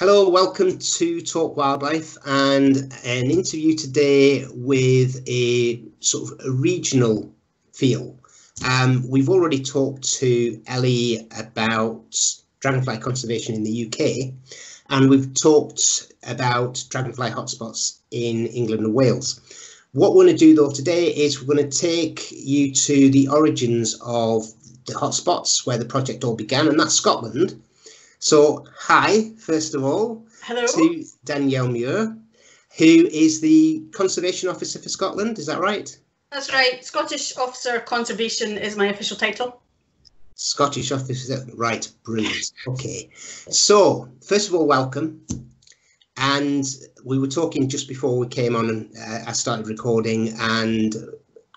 Hello, welcome to Talk Wildlife and an interview today with a sort of a regional feel. Um, we've already talked to Ellie about dragonfly conservation in the UK and we've talked about dragonfly hotspots in England and Wales. What we're going to do though today is we're going to take you to the origins of the hotspots where the project all began and that's Scotland so, hi, first of all, Hello. to Daniele Muir, who is the Conservation Officer for Scotland. Is that right? That's right. Scottish Officer Conservation is my official title. Scottish Officer, right, brilliant. Okay, so first of all, welcome. And we were talking just before we came on and uh, I started recording, and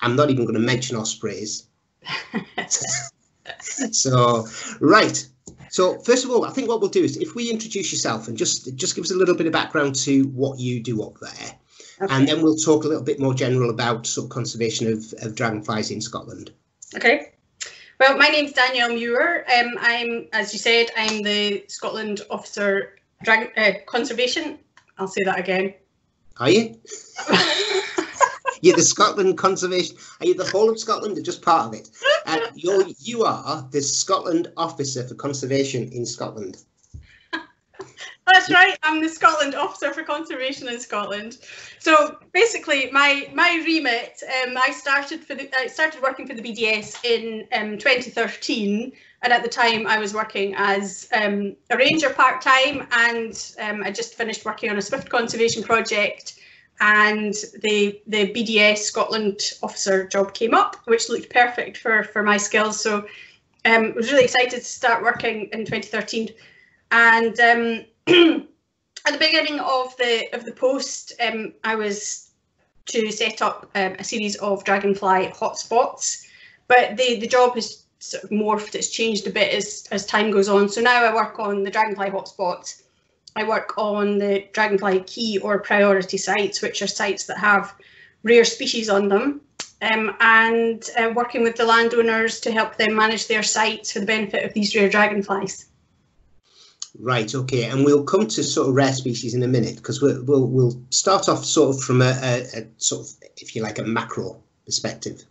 I'm not even going to mention ospreys. so, right, so first of all, I think what we'll do is if we introduce yourself and just just give us a little bit of background to what you do up there, okay. and then we'll talk a little bit more general about sort of conservation of, of dragonflies in Scotland. Okay. Well, my name's Daniele Muir. Um, I'm, as you said, I'm the Scotland Officer Dragon uh, Conservation. I'll say that again. Are you? you're the Scotland Conservation. Are you the whole of Scotland or just part of it? You're, you are the Scotland Officer for Conservation in Scotland. That's right. I'm the Scotland Officer for Conservation in Scotland. So basically, my my remit. Um, I started for the I started working for the BDS in um, 2013, and at the time I was working as um, a ranger part time, and um, I just finished working on a swift conservation project and the the BDS Scotland officer job came up, which looked perfect for for my skills. So um, I was really excited to start working in 2013, and um, at the beginning of the of the post, um, I was to set up um, a series of dragonfly hotspots, but the the job has sort of morphed. It's changed a bit as as time goes on. So now I work on the dragonfly hotspots I work on the Dragonfly key or priority sites, which are sites that have rare species on them, um, and uh, working with the landowners to help them manage their sites for the benefit of these rare dragonflies. Right, okay, and we'll come to sort of rare species in a minute because we'll, we'll, start off sort of from a, a, a sort of, if you like, a macro perspective.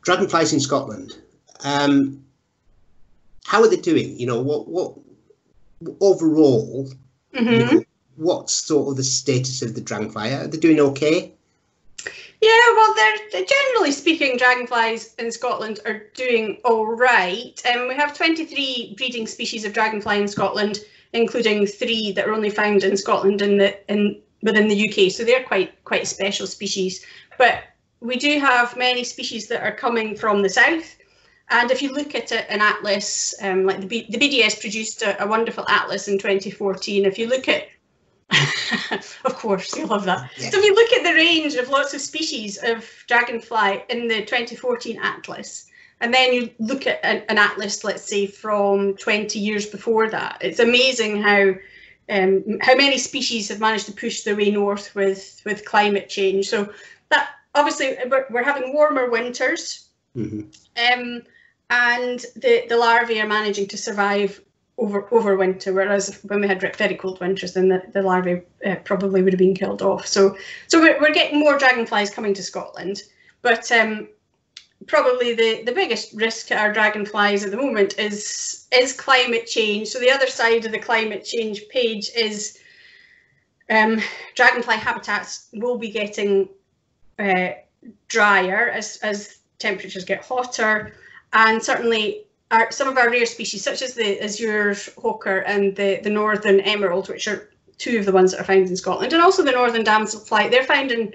Dragonflies in Scotland, um, how are they doing? You know, what what overall, mm-hmm. you know, what's sort of the status of the dragonfly? Are they doing okay? Yeah, well, they're, generally speaking, dragonflies in Scotland are doing all right. Um, we have 23 breeding species of dragonfly in Scotland, including three that are only found in Scotland in the in within the UK. So they're quite quite special species. But we do have many species that are coming from the south. And if you look at it, an atlas, um, like the, B the BDS produced a, a, wonderful atlas in 2014. If you look at, of course, you love that. Yeah. So if you look at the range of lots of species of dragonfly in the 2014 atlas, and then you look at an, an atlas, let's say from 20 years before that, it's amazing how um, how many species have managed to push their way north with with climate change. So that obviously we're, we're having warmer winters. Mm -hmm. um, and the, the larvae are managing to survive over over winter, whereas when we had very cold winters, then the, the larvae uh, probably would have been killed off. So so we're, we're getting more dragonflies coming to Scotland, but um, probably the, the biggest risk to our dragonflies at the moment is is climate change. So the other side of the climate change page is um, dragonfly habitats will be getting uh, drier as, as temperatures get hotter and certainly our, some of our rare species, such as the azure hawker and the, the northern emerald, which are two of the ones that are found in Scotland, and also the northern damselfly, they're found in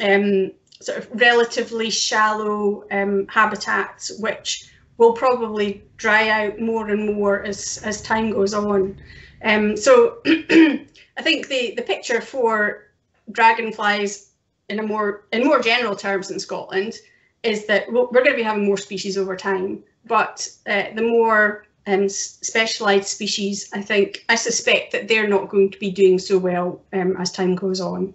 um, sort of relatively shallow um, habitats, which will probably dry out more and more as, as time goes on. Um, so I think the, the picture for dragonflies in a more in more general terms in Scotland is that we're going to be having more species over time, but uh, the more um, specialised species, I think, I suspect that they're not going to be doing so well um, as time goes on.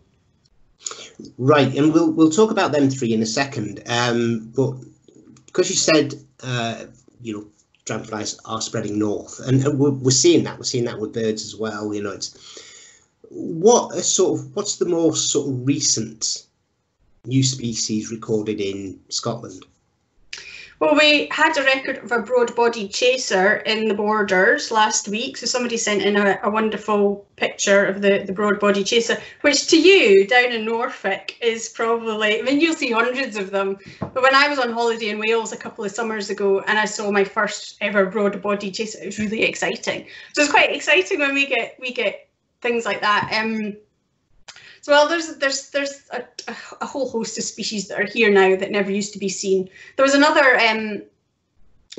Right, and we'll we'll talk about them three in a second. Um, but because you said, uh, you know, dragonflies are spreading north, and, we're, we're, seeing that. We're seeing that with birds as well. You know, it's what sort of what's the most sort of recent new species recorded in Scotland? Well, we had a record of a broad-bodied chaser in the borders last week. So somebody sent in a, a wonderful picture of the, the broad-bodied chaser, which to you down in Norfolk is probably, I mean, you'll see hundreds of them. But when I was on holiday in Wales a couple of summers ago and I saw my first ever broad-bodied chaser, it was really exciting. So it's quite exciting when we get we get things like that. Um, well, there's there's there's a, a, whole host of species that are here now that never used to be seen. There was another um,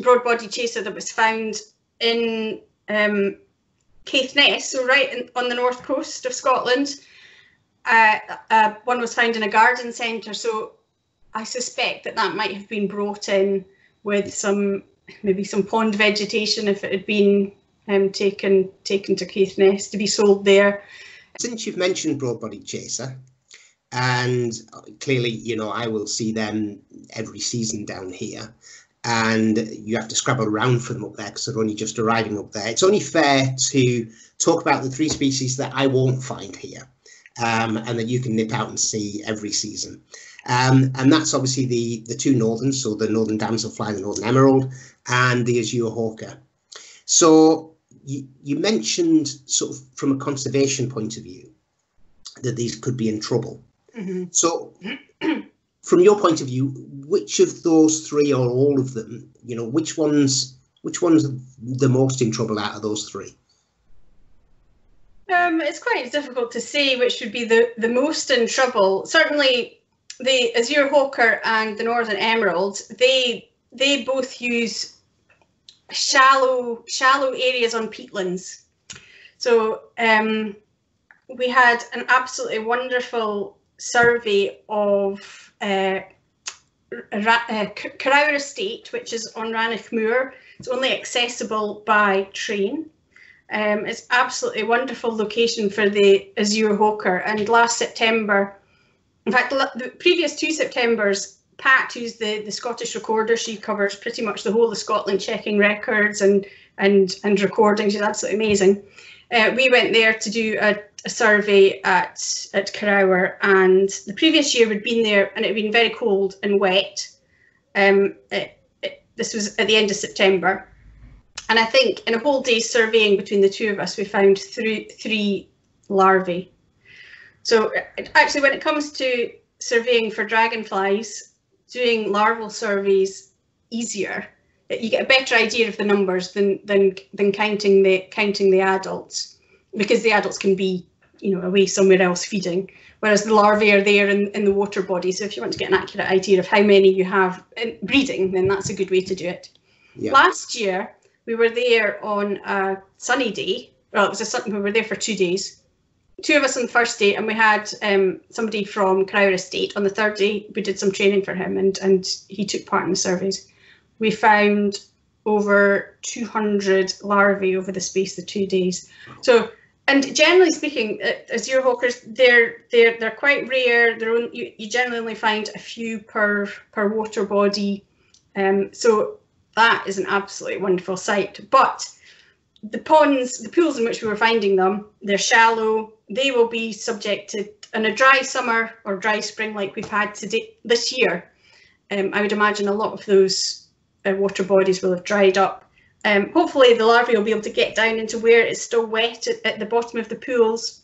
broad-bodied chaser that was found in um, Caithness, so right in, on the north coast of Scotland. Uh, uh, one was found in a garden centre, so I suspect that that might have been brought in with some maybe some pond vegetation if it had been um, taken taken to Caithness to be sold there since you've mentioned Broadbody Chaser, and clearly, you know, I will see them every season down here, and you have to scrabble around for them up there because they're only just arriving up there. It's only fair to talk about the three species that I won't find here, um, and that you can nip out and see every season. Um, and that's obviously the the two northern, so the northern damselfly, the northern emerald, and the azure hawker. So you, you mentioned sort of from a conservation point of view that these could be in trouble. Mm-hmm. So, from your point of view, which of those three or all of them, you know, which ones, which one's the most in trouble out of those three? Um, it's quite difficult to say which would be the, the most in trouble. Certainly, the Azure Hawker and the Northern Emerald, they they both use shallow shallow areas on peatlands. So um, we had an absolutely wonderful survey of uh, uh, Corrour Estate, which is on Rannoch Moor. It's only accessible by train. Um, it's absolutely wonderful location for the Azure Hawker. And last September, in fact, the previous two Septembers, Pat, who's the, the Scottish recorder, she covers pretty much the whole of Scotland, checking records and and and recording. She's absolutely amazing. Uh, we went there to do a, a, survey at at Corrour, and the previous year we'd been there, and it had been very cold and wet. Um, it, it, this was at the end of September, and I think in a whole day's surveying between the two of us, we found three three larvae. So actually, when it comes to surveying for dragonflies, doing larval surveys easier. You get a better idea of the numbers than than than counting the counting the adults, because the adults can be you know away somewhere else feeding, whereas the larvae are there in, in the water body. So if you want to get an accurate idea of how many you have in breeding, then that's a good way to do it. Yeah. Last year we were there on a sunny day. Well, it was a sun. We were there for two days, two of us on the first day, and we had um, somebody from Corrour Estate on the third day. We did some training for him, and and he took part in the surveys. We found over 200 larvae over the space of two days. So, and generally speaking, uh, azure hawkers, they're they're they're quite rare. They're you, you generally only find a few per per water body. Um, so that is an absolutely wonderful sight. But the ponds, the pools in which we were finding them, they're shallow. They will be subject to, in a dry summer or dry spring like we've had today this year. Um, I would imagine a lot of those uh, water bodies will have dried up. Um, hopefully the larvae will be able to get down into where it's still wet at, at the bottom of the pools,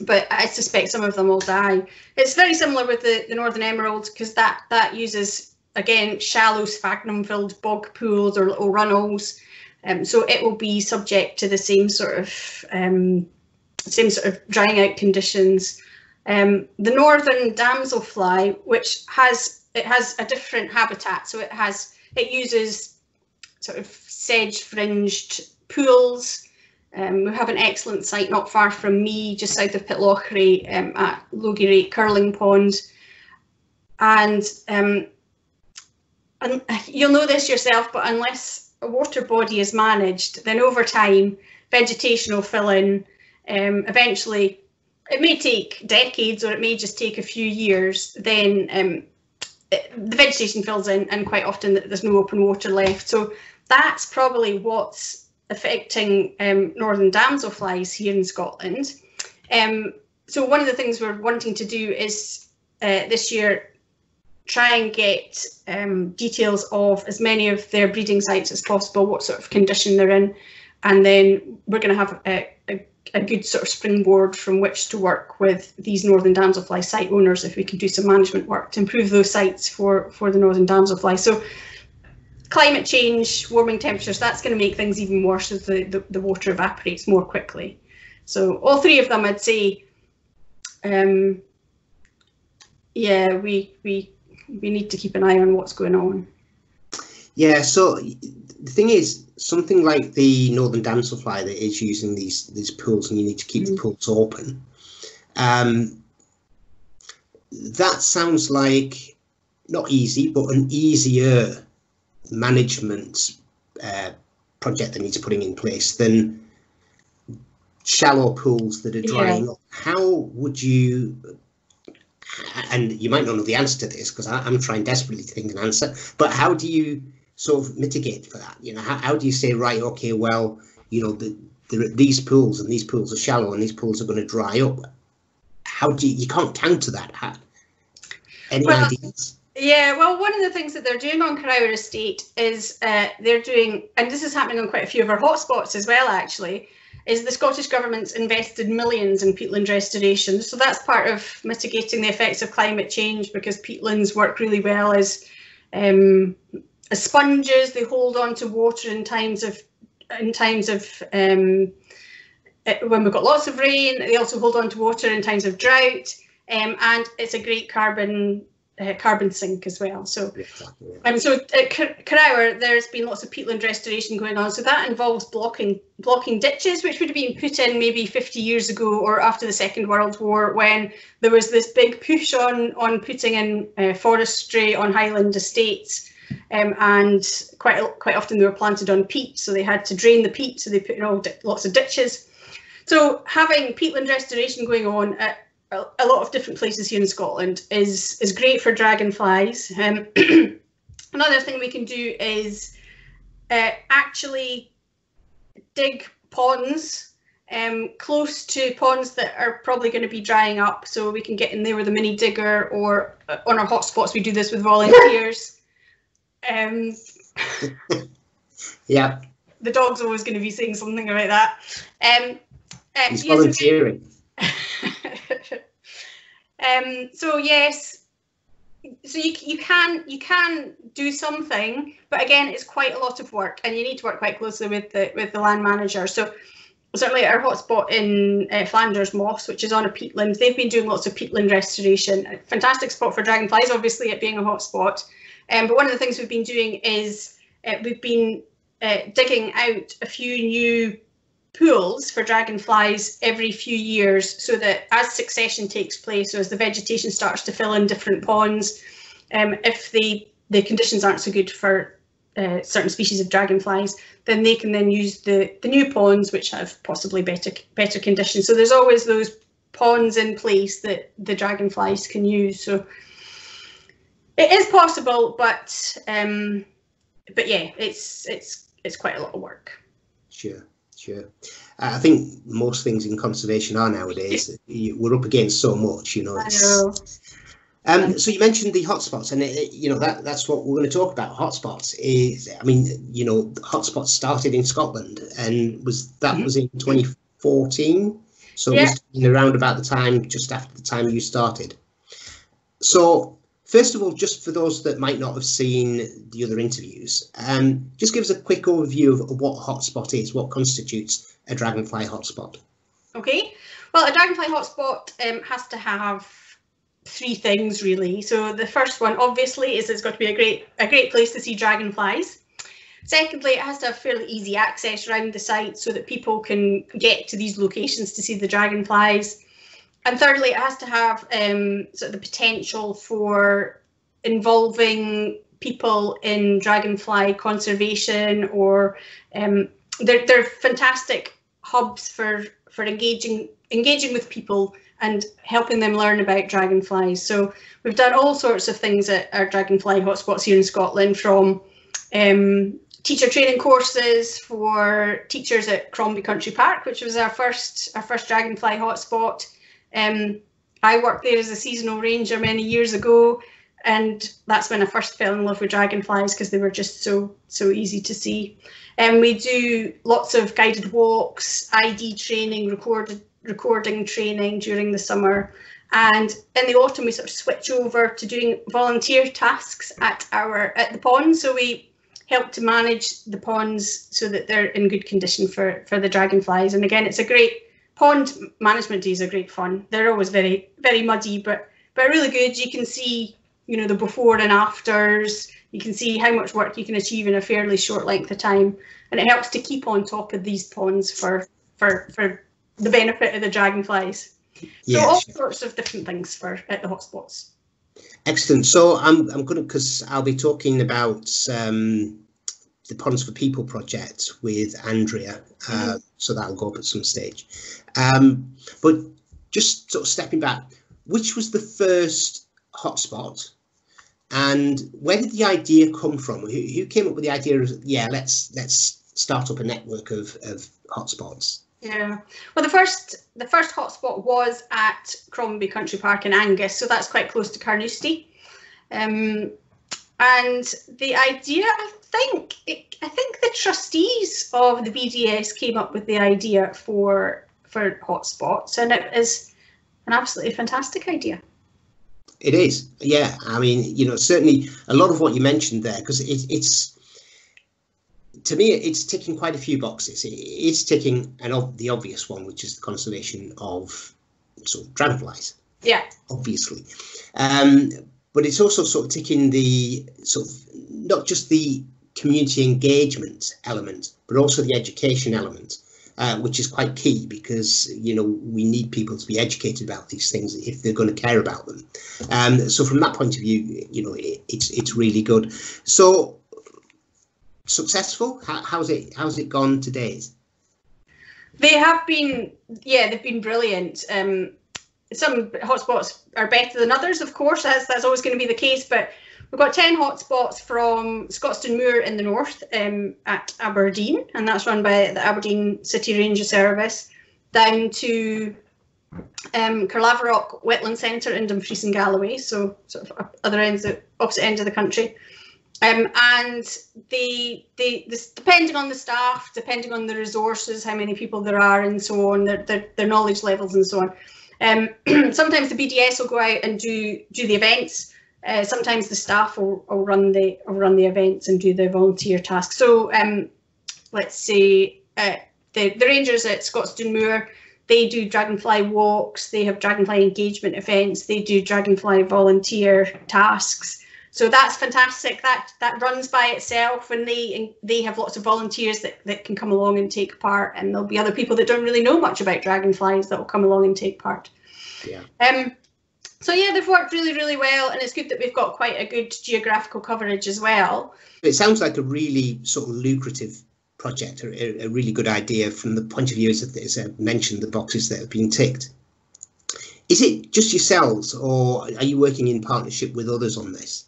but I suspect some of them will die. It's very similar with the, the Northern Emerald because that, that uses, again, shallow sphagnum-filled bog pools or little runnels um, so it will be subject to the same sort of um, same sort of drying out conditions. Um, the northern damselfly, which has it has a different habitat, so it has it uses sort of sedge fringed pools. Um, we have an excellent site not far from me, just south of Pitlochry um, at Logierait Curling Pond. And, um, and you'll know this yourself, but unless a water body is managed, then over time, vegetation will fill in. Um, eventually, it may take decades or it may just take a few years. Then um, it, the vegetation fills in, and quite often there's no open water left. So That's probably what's affecting um, northern damselflies here in Scotland. Um, so one of the things we're wanting to do is uh, this year try and get um, details of as many of their breeding sites as possible, what sort of condition they're in, and then we're going to have a, a, a, good sort of springboard from which to work with these northern damselfly site owners if we can do some management work to improve those sites for, for the northern damselfly. So climate change, warming temperatures, that's going to make things even worse as the, the, the water evaporates more quickly. So all three of them, I'd say, um, yeah, we we we need to keep an eye on what's going on. Yeah, so the thing is, something like the northern damselfly that is using these these pools, and you need to keep mm. the pools open. Um, that sounds like not easy, but an easier management uh, project that needs putting in place than shallow pools that are drying yeah. up. How would you and you might not know the answer to this because I'm trying desperately to think an answer. But how do you sort of mitigate for that? You know, how, how do you say right? Okay, well, you know, the, the, these pools and these pools are shallow and these pools are going to dry up. How do you, you can't counter that? How, any well, ideas? Yeah, well, one of the things that they're doing on Corrour Estate is uh, they're doing, and this is happening on quite a few of our hotspots as well, actually is the Scottish Government's invested millions in peatland restoration. So that's part of mitigating the effects of climate change because peatlands work really well as um, as sponges. They hold on to water in times of in times of um, eh, when we've got lots of rain. They also hold on to water in times of drought. Um, and it's a great carbon uh, carbon sink as well. So, um, so at Corrour, there's been lots of peatland restoration going on. So that involves blocking blocking ditches, which would have been put in maybe 50 years ago or after the Second World War, when there was this big push on on putting in uh, forestry on Highland estates. Um, and quite quite often they were planted on peat, so they had to drain the peat, so they put in all lots of ditches. So having peatland restoration going on at a, lot of different places here in Scotland is is great for dragonflies. Um, another thing we can do is uh, actually dig ponds um, close to ponds that are probably going to be drying up, so we can get in there with a mini digger, or uh, on our hotspots we do this with volunteers. Um, yeah. The dog's always going to be saying something about that. Um, uh, He's volunteering. Um, so yes, so you, you can you can do something, but again, it's quite a lot of work, and you need to work quite closely with the with the land manager. So certainly our hotspot in uh, Flanders Moss, which is on a peatland, they've been doing lots of peatland restoration. A fantastic spot for dragonflies, obviously it being a hotspot. Um, but one of the things we've been doing is uh, we've been uh, digging out a few new pools for dragonflies every few years so that as succession takes place, so as the vegetation starts to fill in different ponds, um, if the, the conditions aren't so good for uh, certain species of dragonflies, then they can then use the, the new ponds which have possibly better better conditions. So there's always those ponds in place that the dragonflies can use. So it is possible, but um, but yeah, it's it's it's quite a lot of work. Sure. Sure. Uh, I think most things in conservation are nowadays. We're up against so much, you know. know. Um, so you mentioned the hotspots, and it, you know that that's what we're going to talk about. Hotspots is, I mean, you know, hotspots started in Scotland, and was that mm-hmm. was in 2014. So yeah. it was around about the time, just after the time you started. So First of all, just for those that might not have seen the other interviews, um, just give us a quick overview of, what a hotspot is, what constitutes a dragonfly hotspot. Okay, well, a dragonfly hotspot um, has to have three things really. So the first one, obviously, is it's got to be a great a great place to see dragonflies. Secondly, it has to have fairly easy access around the site so that people can get to these locations to see the dragonflies and thirdly, it has to have um, sort of the potential for involving people in dragonfly conservation or um, they're, they're fantastic hubs for for engaging engaging with people and helping them learn about dragonflies. So we've done all sorts of things at our dragonfly hotspots here in Scotland from um, teacher training courses for teachers at Crombie Country Park, which was our first our first dragonfly hotspot. Um, I worked there as a seasonal ranger many years ago, and that's when I first fell in love with dragonflies because they were just so so easy to see. And um, we do lots of guided walks, ID training, recorded recording training during the summer. And in the autumn, we sort of switch over to doing volunteer tasks at our at the pond. So we help to manage the ponds so that they're in good condition for for the dragonflies. And again, it's a great pond management days are great fun. They're always very very muddy, but but really good. You can see you know the before and afters. You can see how much work you can achieve in a fairly short length of time, and it helps to keep on top of these ponds for for for the benefit of the dragonflies. Yes. So all sorts of different things for at the hotspots. Excellent. So I'm I'm going to because I'll be talking about um, the Ponds for People project with Andrea. Uh, mm. So that'll go up at some stage. Um, but just sort of stepping back, which was the first hotspot, and where did the idea come from? Who, who came up with the idea of yeah, let's let's start up a network of of hotspots? Yeah. Well, the first the first hotspot was at Crombie Country Park in Angus, so that's quite close to Carnoustie. Um, and the idea, I think, it, I think the trustees of the BDS came up with the idea for for hotspots, and it is an absolutely fantastic idea. It is, yeah. I mean, you know, certainly a lot of what you mentioned there, because it, it's to me, it's ticking quite a few boxes. It's ticking an the obvious one, which is the conservation of sort of dragonflies. Yeah. Obviously, um, but it's also sort of ticking the sort of not just the community engagement element, but also the education element. Uh, which is quite key because you know we need people to be educated about these things if they're going to care about them. Um, so from that point of view, you know it, it's it's really good. So successful? How, how's it how's it gone to date? They have been, yeah, they've been brilliant. Um, some hotspots are better than others, of course. That's that's always going to be the case. But we've got ten hotspots from Scotstown Moor in the north um, at Aberdeen, and that's run by the Aberdeen City Ranger Service, down to um, Caerlaverock Wetland Centre in Dumfries and Galloway, so sort of other ends, the opposite end of the country. Um, and the, the, the, depending on the staff, depending on the resources, how many people there are, and so on, their, their, their knowledge levels and so on. Um, sometimes the BDS will go out and do do the events. Uh, sometimes the staff will, will run the will run the events and do the volunteer tasks. So um, let's say uh, the the rangers at Scotstown Moor, they do dragonfly walks. They have dragonfly engagement events. They do dragonfly volunteer tasks. So that's fantastic. That that runs by itself, and they they have lots of volunteers that, that can come along and take part, and there'll be other people that don't really know much about dragonflies that will come along and take part. Yeah. Um. So yeah, they've worked really really well, and it's good that we've got quite a good geographical coverage as well. It sounds like a really sort of lucrative project, a, a really good idea from the point of view as, as I mentioned the boxes that have been ticked. Is it just yourselves, or are you working in partnership with others on this?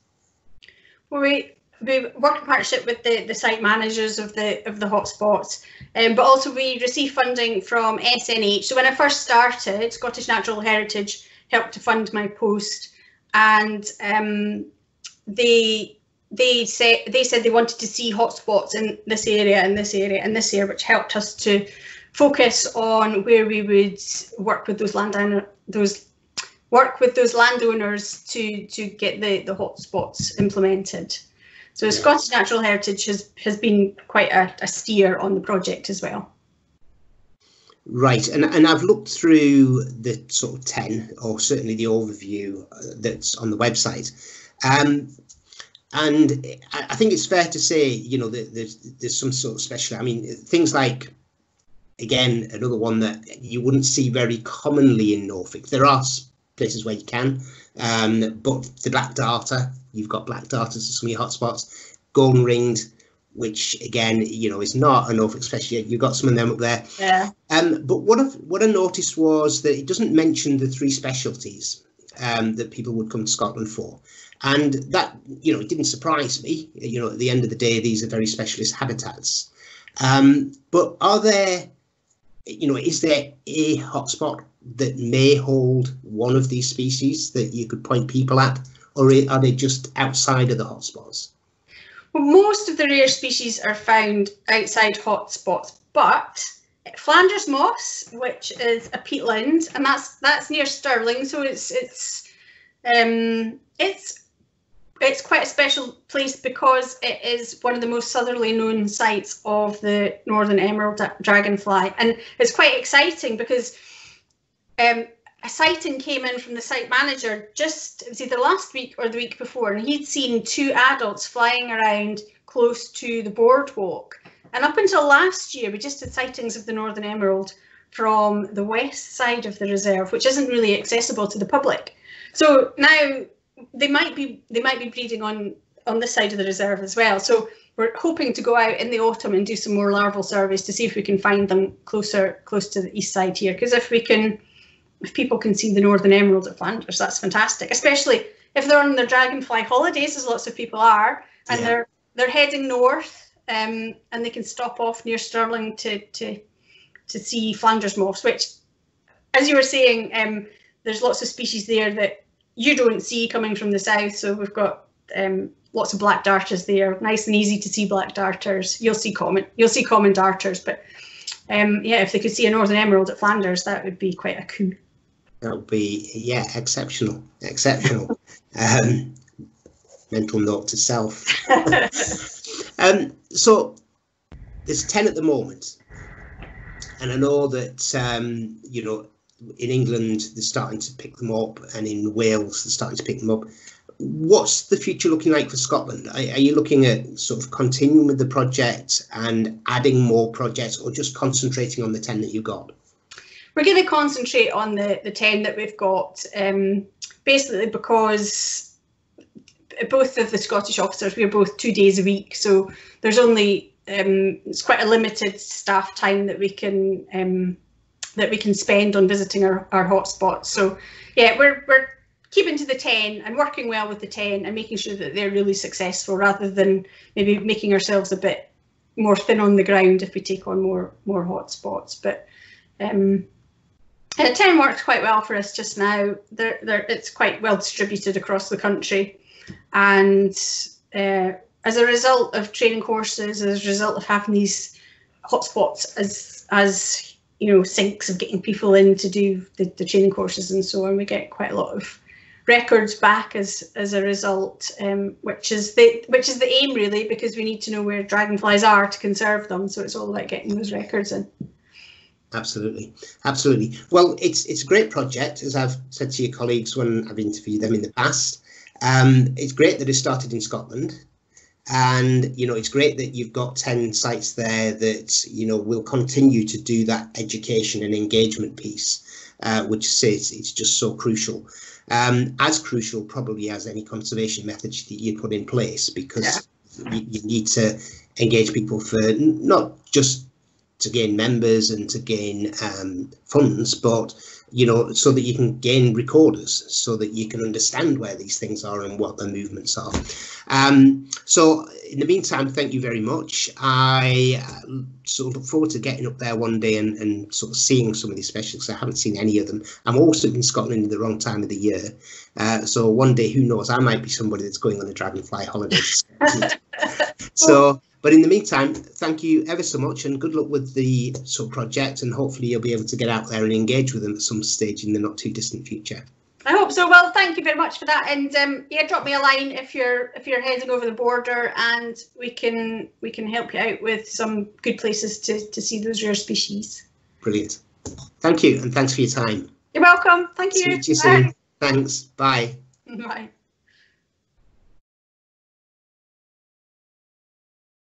Well, we we work in partnership with the, the site managers of the of the hotspots, um, but also we receive funding from SNH. So when I first started, Scottish Natural Heritage helped to fund my post, and um, they they said they said they wanted to see hotspots in this area, in this area, and this area, which helped us to focus on where we would work with those landowner those work with those landowners to to get the the hotspots implemented. So yeah. Scottish Natural Heritage has has been quite a, a steer on the project as well. Right, and and I've looked through the sort of ten, or certainly the overview uh, that's on the website, um, and I think it's fair to say, you know, there's there's some sort of special. I mean, things like, again, another one that you wouldn't see very commonly in Norfolk. There are places where you can. Um, but the black darter, you've got black darters as some of your hotspots. Golden ringed, which again, you know, is not enough, especially you've got some of them up there. Yeah. Um, but what I've, what I noticed was that it doesn't mention the three specialties um, that people would come to Scotland for. And that, you know, it didn't surprise me. You know, at the end of the day, these are very specialist habitats. Um, but are there, you know, is there a hotspot that may hold one of these species that you could point people at, or are they just outside of the hotspots? Most of the rare species are found outside hotspots, but Flanders moss, which is a peatland, and that's that's near Stirling, so it's it's um, it's it's quite a special place because it is one of the most southerly known sites of the northern emerald dragonfly, and it's quite exciting because um, a sighting came in from the site manager just it was either last week or the week before, and he'd seen two adults flying around close to the boardwalk. And up until last year, we just had sightings of the northern emerald from the west side of the reserve, which isn't really accessible to the public. So now they might be they might be breeding on on this side of the reserve as well. So we're hoping to go out in the autumn and do some more larval surveys to see if we can find them closer close to the east side here. Because if we can, if people can see the northern emerald at Flanders, that's fantastic. Especially if they're on their dragonfly holidays, as lots of people are, and yeah. they're they're heading north, um, and they can stop off near Stirling to to to see Flanders Moss. Which, as you were saying, um, there's lots of species there that you don't see coming from the south. So we've got um, lots of black darters there. Nice and easy to see black darters. You'll see common. You'll see common darters, but um, yeah, if they could see a northern emerald at Flanders, that would be quite a coup. That would be yeah, exceptional, exceptional. um, mental note to self. um, so there's ten at the moment, and I know that um, you know in England, they're starting to pick them up, and in Wales, they're starting to pick them up. What's the future looking like for Scotland? Are, are you looking at sort of continuing with the project and adding more projects, or just concentrating on the 10 that you got? We're going to concentrate on the, the 10 that we've got, um, basically because both of the Scottish officers, we're both two days a week, so there's only um, it's quite a limited staff time that we can um, that we can spend on visiting our, our hotspots. So yeah, we're, we're keeping to the 10 and working well with the 10 and making sure that they're really successful rather than maybe making ourselves a bit more thin on the ground if we take on more more hotspots. But um, 10 works quite well for us just now. They're, they're, it's quite well distributed across the country. And uh, as a result of training courses, as a result of having these hotspots as as you know, sinks of getting people in to do the, the training courses and so on. We get quite a lot of records back as as a result, um, which is the which is the aim really, because we need to know where dragonflies are to conserve them. So it's all about getting those records in. Absolutely, absolutely. Well, it's it's a great project, as I've said to your colleagues when I've interviewed them in the past. Um, it's great that it started in Scotland. And you know, it's great that you've got 10 sites there that you know will continue to do that education and engagement piece, uh, which says it's just so crucial. Um, as crucial probably as any conservation methods that you put in place because yeah. you, you need to engage people for not just to gain members and to gain um, funds, but you know, so that you can gain recorders, so that you can understand where these things are and what the movements are. Um, so, in the meantime, thank you very much. I uh, sort of look forward to getting up there one day and, and sort of seeing some of these specials. I haven't seen any of them. I'm also in Scotland in the wrong time of the year. Uh, so one day, who knows, I might be somebody that's going on a dragonfly holiday. so but in the meantime, thank you ever so much and good luck with the sub project and hopefully you'll be able to get out there and engage with them at some stage in the not too distant future. I hope so. Well, thank you very much for that. And um, yeah, drop me a line if you're if you're heading over the border, and we can we can help you out with some good places to to see those rare species. Brilliant. Thank you, and thanks for your time. You're welcome. Thank you. See you soon. Thanks. Bye. Bye.